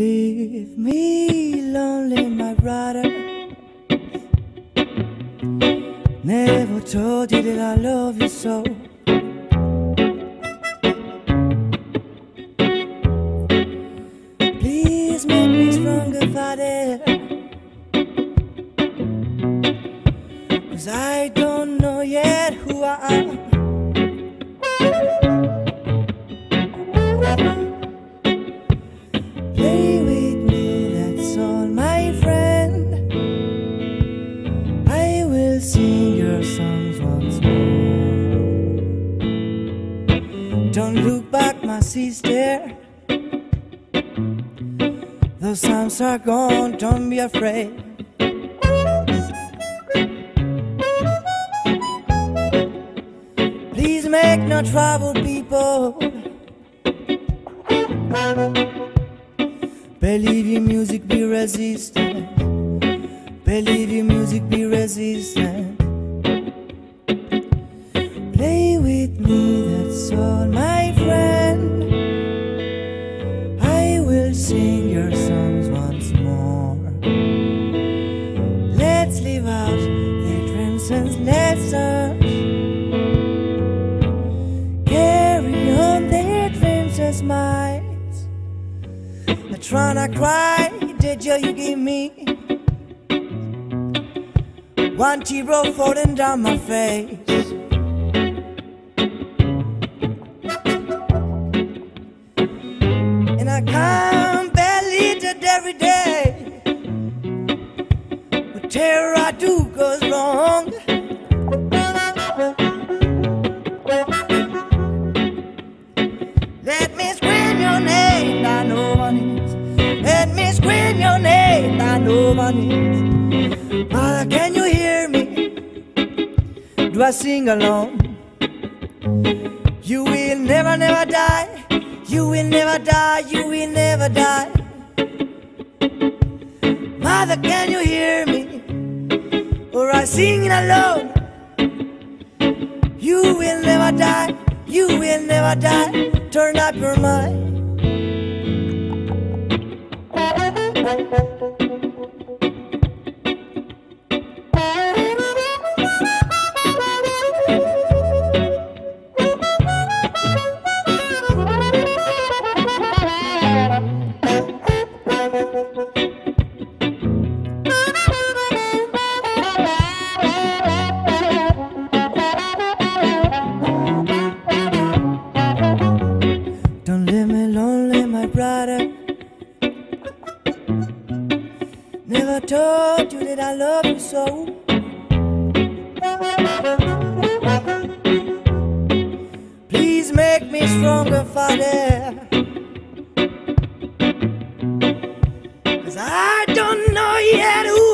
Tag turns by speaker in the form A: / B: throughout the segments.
A: leave me lonely, my brother. Never told you that I love you so. Please make me stronger, Father. Cause I don't my sister. Those times are gone, don't be afraid. Please make no trouble, people. Believe your music be resistant. Believe your music be resistant. Play with me, that's all, Dreams and lessons. Carry on their dreams and smiles. I try not cry, did joy you give me. One tear falling down my face. And I can't do. Let me scream your name, I know is. Let me scream your name, I know is. Mother, can you hear me? Do I sing along? You will never, never die. You will never die. You will never die. Mother, can you hear me? Or I singing alone? You will never die. You will never die. Turn up your mind. I love you so. Please make me stronger, Father. Cause I don't know yet who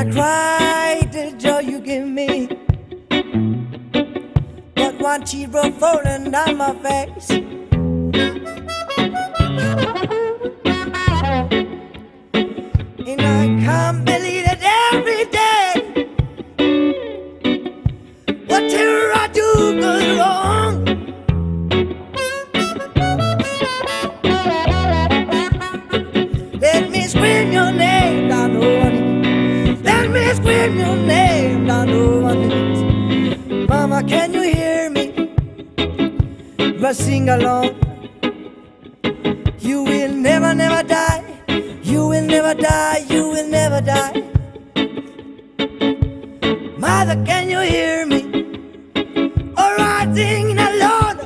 A: I cry the joy you give me. But one tear falling down my face. Mama, can you hear me? But sing along. You will never, never die. You will never die. You will never die. Mother, can you hear me? Or I sing alone.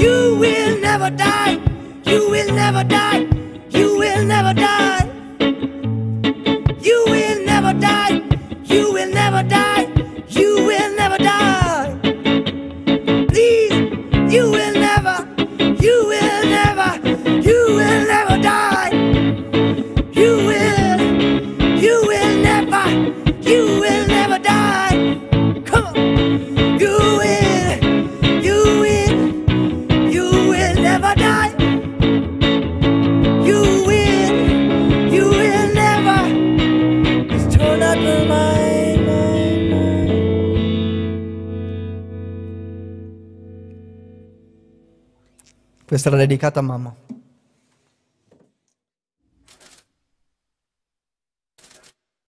A: You will never die. You will never die. You will never die.
B: Questa era dedicata a mamma.